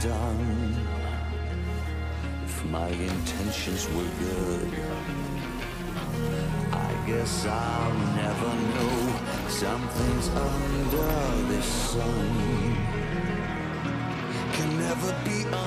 done. If my intentions were good, I guess I'll never know something's under this sun can never be.